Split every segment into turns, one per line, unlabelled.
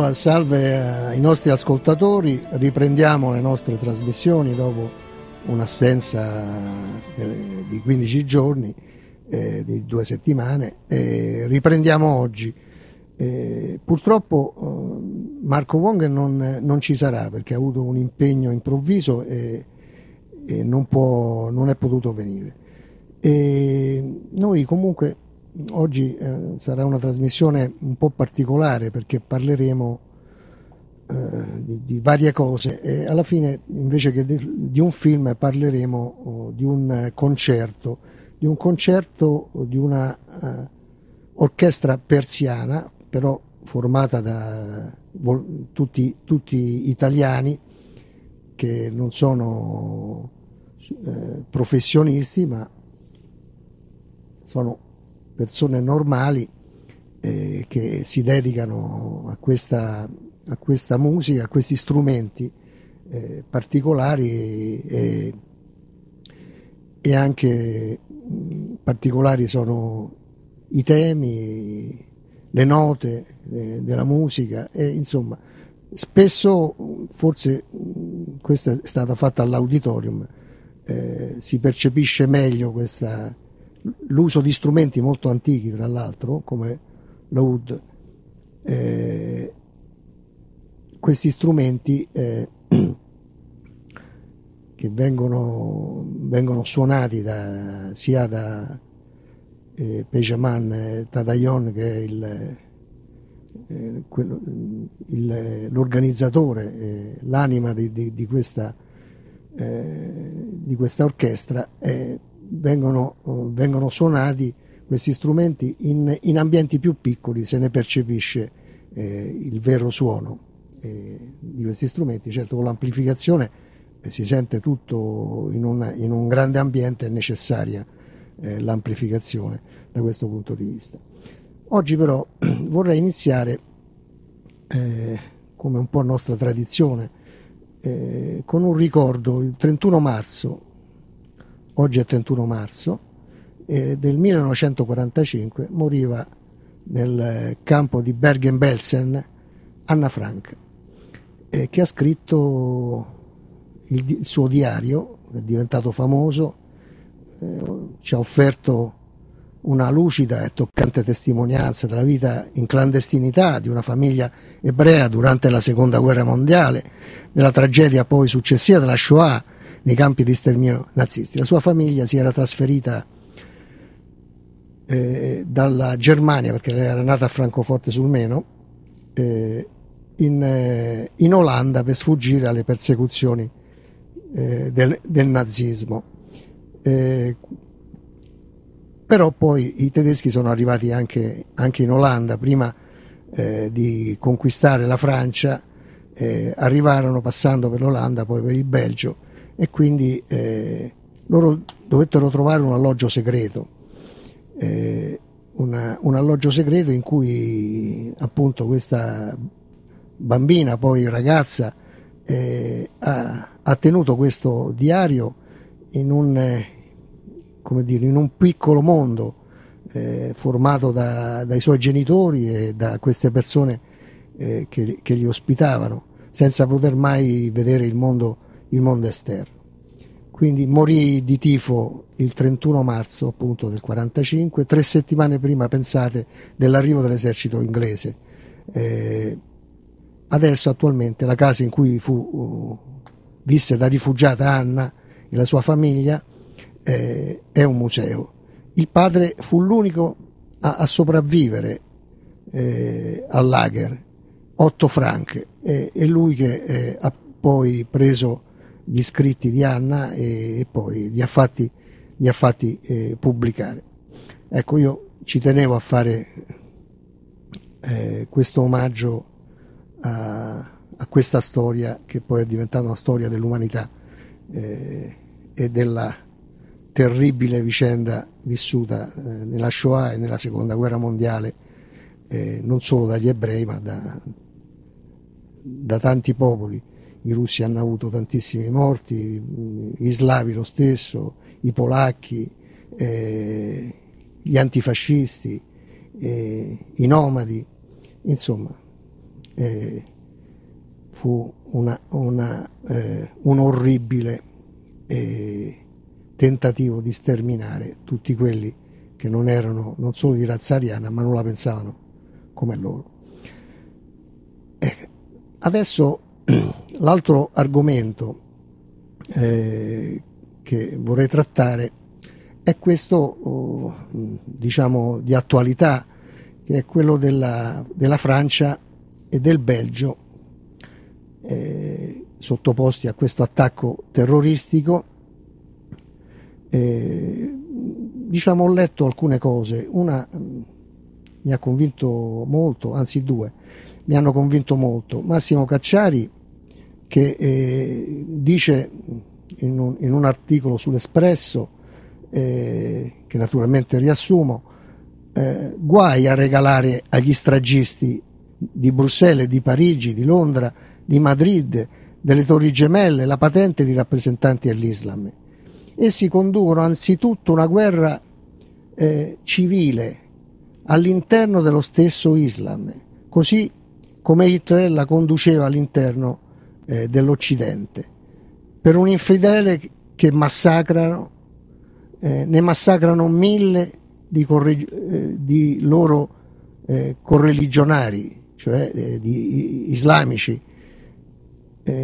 Allora, salve ai nostri ascoltatori, riprendiamo le nostre trasmissioni dopo un'assenza di 15 giorni, eh, di due settimane, eh, riprendiamo oggi. Eh, purtroppo eh, Marco Wong non, non, ci sarà perché ha avuto un impegno improvviso e, e non, può, non, è potuto venire. E noi comunque oggi eh, sarà una trasmissione un po' particolare perché parleremo eh, di, di, varie cose e alla fine invece che di, di un film parleremo oh, di un concerto, di un concerto di una uh, orchestra persiana, però formata da vol, tutti, tutti, italiani che non sono eh, professionisti ma sono persone normali eh, che si dedicano a questa, a questa, musica, a questi strumenti eh, particolari e, e anche mh, particolari sono i temi, le note eh, della musica e insomma spesso forse questa è stata fatta all'auditorium eh, si percepisce meglio questa l'uso di strumenti molto antichi, tra l'altro, come l'oud, eh, questi strumenti eh, che vengono, vengono, suonati da, sia da eh, Pejaman Tadayon che il, eh, quello, il, l'organizzatore, eh, l'anima di, di, di, questa, eh, di, questa, orchestra, vengono, oh, vengono suonati questi strumenti in, in, ambienti più piccoli se ne percepisce eh, il vero suono eh, di questi strumenti. Certo con l'amplificazione eh, si sente tutto in, una, in, un grande ambiente, è necessaria eh, l'amplificazione da questo punto di vista. Oggi però vorrei iniziare, eh, come un po' nostra tradizione, eh, con un ricordo, il 31 marzo oggi è 31 marzo, eh, del 1945 moriva nel campo di Bergen-Belsen Anna Frank, eh, che ha scritto il, il, suo diario, è diventato famoso, eh, ci ha offerto una lucida e toccante testimonianza della vita in clandestinità di una famiglia ebrea durante la seconda guerra mondiale, della tragedia poi successiva della Shoah nei campi di sterminio nazisti. La sua famiglia si era trasferita eh, dalla Germania, perché lei era nata a Francoforte sul Meno, eh, in, eh, in, Olanda per sfuggire alle persecuzioni eh, del, del, nazismo. Eh, però poi i tedeschi sono arrivati anche, anche in Olanda, prima eh, di conquistare la Francia, arrivarono passando per l'Olanda, poi per il Belgio e quindi eh, loro dovettero trovare un alloggio segreto, eh, una, un alloggio segreto in cui appunto questa bambina, poi ragazza, eh, ha, ha, tenuto questo diario in un, eh, dire, in un piccolo mondo eh, formato da, dai suoi genitori e da queste persone eh, che, che li ospitavano, senza poter mai vedere il mondo il mondo esterno. Quindi morì di tifo il 31 marzo appunto del 45, tre settimane prima, pensate, dell'arrivo dell'esercito inglese. Eh, adesso attualmente la casa in cui fu, uh, visse da rifugiata Anna e la sua famiglia eh, è un museo. Il padre fu l'unico a, a sopravvivere eh, al lager, Otto Frank, è lui che eh, ha poi preso gli scritti di Anna e, e poi li ha fatti, li ha fatti eh, pubblicare. Ecco, io ci tenevo a fare eh, questo omaggio a, a, questa storia che poi è diventata una storia dell'umanità eh, e della terribile vicenda vissuta eh, nella Shoah e nella seconda guerra mondiale, eh, non solo dagli ebrei ma da, da tanti popoli i russi hanno avuto tantissimi morti, gli slavi lo stesso, i polacchi, eh, gli antifascisti, eh, i nomadi, insomma eh, fu una, una, eh, un orribile eh, tentativo di sterminare tutti quelli che non erano non solo di razza ariana ma non la pensavano come loro. Eh, adesso l'altro argomento eh, che vorrei trattare è questo oh, diciamo di attualità che è quello della, della Francia e del Belgio eh, sottoposti a questo attacco terroristico. Eh, diciamo, ho letto alcune cose, una mm, mi ha convinto molto, anzi due mi hanno convinto molto. Massimo Cacciari che eh, dice in un, in un, articolo sull'Espresso, eh, che naturalmente riassumo, eh, guai a regalare agli stragisti di Bruxelles, di Parigi, di Londra, di Madrid, delle Torri Gemelle la patente di rappresentanti dell'Islam. Essi conducono anzitutto una guerra eh, civile all'interno dello stesso Islam, così come Hitler la conduceva all'interno eh, dell'Occidente, per un infedele che massacrano, eh, ne massacrano mille di, corre- eh, di loro eh, correligionari, cioè eh, di islamici.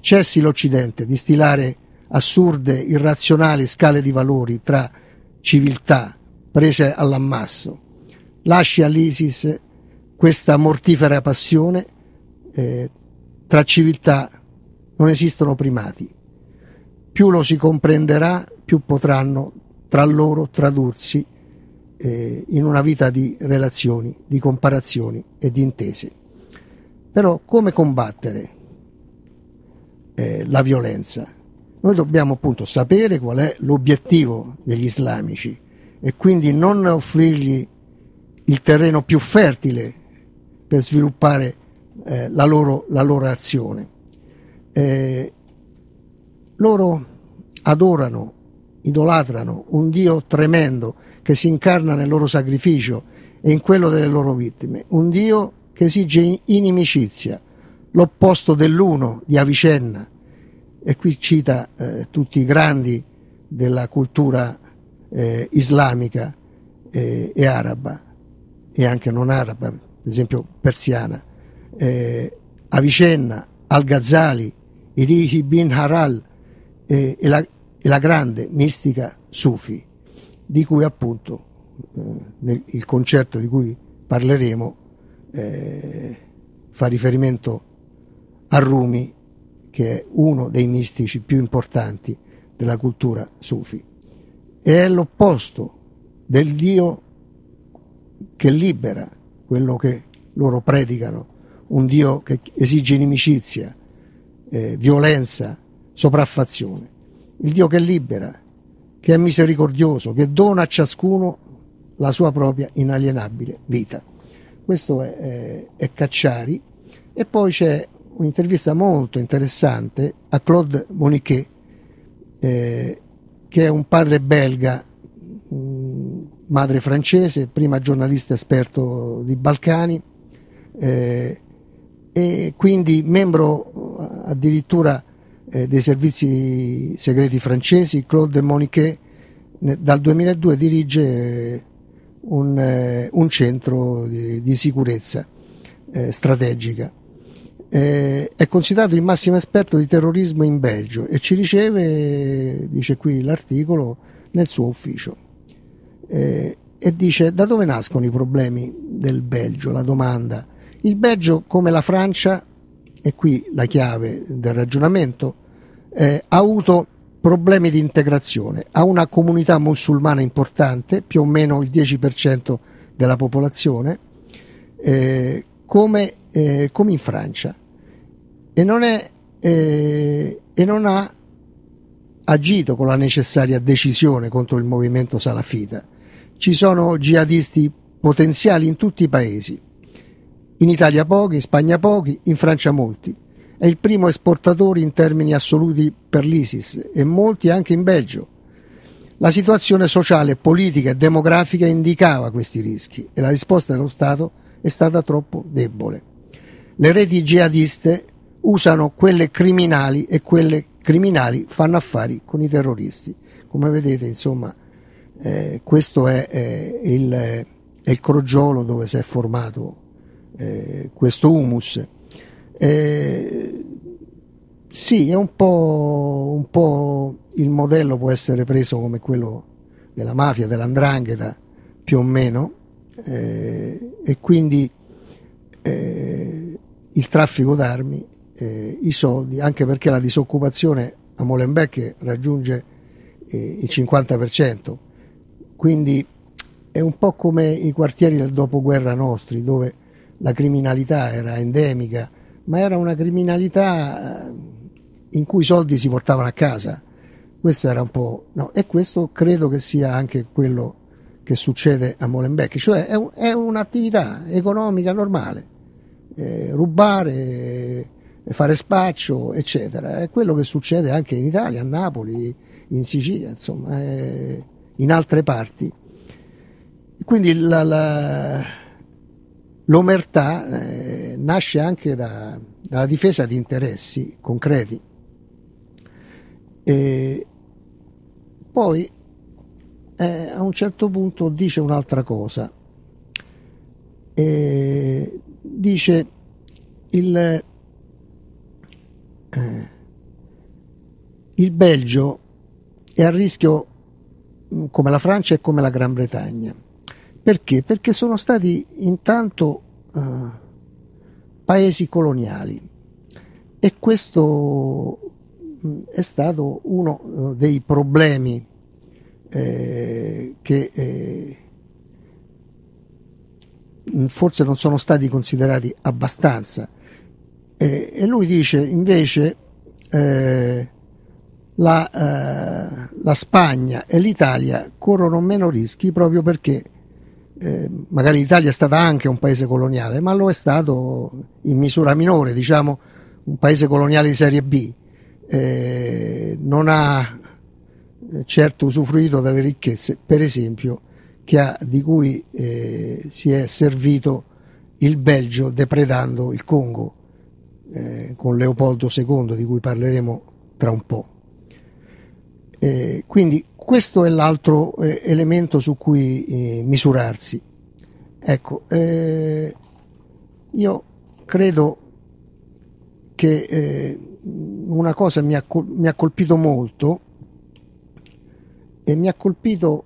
Cessi l'Occidente di stilare assurde, irrazionali scale di valori tra civiltà prese all'ammasso. Lasci all'ISIS questa mortifera passione, eh, tra civiltà non esistono primati. Più lo si comprenderà, più potranno tra loro tradursi eh, in una vita di relazioni, di comparazioni e di intese. Però come combattere eh, la violenza? Noi dobbiamo appunto sapere qual è l'obiettivo degli islamici e quindi non offrirgli il terreno più fertile per sviluppare eh, la, loro, la, loro, azione. Eh, loro adorano, idolatrano un Dio tremendo che si incarna nel loro sacrificio e in quello delle loro vittime, un Dio che esige inimicizia, l'opposto dell'uno di Avicenna, e qui cita eh, tutti i grandi della cultura eh, islamica eh, e araba, e anche non araba, per esempio persiana, eh, Avicenna, Al-Ghazali, Irihi bin Haral eh, la, la grande mistica Sufi di cui appunto eh, nel, il concerto di cui parleremo eh, fa riferimento a Rumi, che è uno dei mistici più importanti della cultura sufi. E è l'opposto del Dio che libera, quello che loro predicano, un Dio che esige inimicizia, eh, violenza, sopraffazione. Il Dio che libera, che è misericordioso, che dona a ciascuno la sua propria inalienabile vita. Questo è, è, è Cacciari. E poi c'è un'intervista molto interessante a Claude Moniquet, eh, che è un padre belga, mh, madre francese, prima giornalista esperto di Balcani, eh, e quindi membro addirittura eh, dei servizi segreti francesi, Claude Moniquet dal 2002 dirige eh, un, eh, un centro di, di sicurezza eh, strategica. Eh, è considerato il massimo esperto di terrorismo in Belgio e ci riceve, dice qui l'articolo, nel suo ufficio. Eh, e dice da dove nascono i problemi del Belgio? La domanda. Il Belgio, come la Francia, e qui la chiave del ragionamento, eh, ha avuto problemi di integrazione, ha una comunità musulmana importante, più o meno il 10% della popolazione, eh, come, eh, come, in Francia, e non, è, eh, e non ha agito con la necessaria decisione contro il movimento salafita. Ci sono jihadisti potenziali in tutti i paesi, in Italia pochi, in Spagna pochi, in Francia molti. È il primo esportatore in termini assoluti per l'ISIS e molti anche in Belgio. La situazione sociale, politica e demografica indicava questi rischi e la risposta dello Stato è stata troppo debole. le reti jihadiste usano quelle criminali e quelle criminali fanno affari con i terroristi. Come vedete, insomma, eh, questo è, è, il, è, il, crogiolo dove si è formato eh, questo humus. Eh, sì, è un po', un po' il modello può essere preso come quello della mafia, dell'andrangheta, più o meno, eh, e quindi eh, il traffico d'armi, eh, i soldi, anche perché la disoccupazione a Molenbeek raggiunge eh, il 50%, quindi è un po' come i quartieri del dopoguerra nostri, dove la criminalità era endemica, ma era una criminalità eh, in cui i soldi si portavano a casa. Questo era un po'. No, e questo credo che sia anche quello che succede a Molenbeek, cioè è, un, è un'attività economica normale, eh, rubare, eh, fare spaccio, eccetera. È quello che succede anche in Italia, a Napoli, in Sicilia, insomma, eh, in altre parti. Quindi la, la, l'omertà eh, nasce anche da, dalla difesa di interessi concreti. E poi eh, a un certo punto dice un'altra cosa. E dice il, eh, il Belgio è a rischio mm, come la Francia e come la Gran Bretagna. Perché? Perché sono stati intanto eh, paesi coloniali e questo mm, è stato uno eh, dei problemi eh, che eh, forse non sono stati considerati abbastanza. Eh, e lui dice invece eh, la, eh, la, Spagna e l'Italia corrono meno rischi proprio perché eh, magari l'Italia è stata anche un paese coloniale, ma lo è stato in misura minore, diciamo un paese coloniale di serie B. non ha eh, certo usufruito delle ricchezze, per esempio, ha, di cui eh, si è servito il Belgio depredando il Congo eh, con Leopoldo II, di cui parleremo tra un po'. Eh, quindi questo è l'altro eh, elemento su cui eh, misurarsi. Ecco, io credo che una cosa mi ha, mi ha colpito molto e mi ha colpito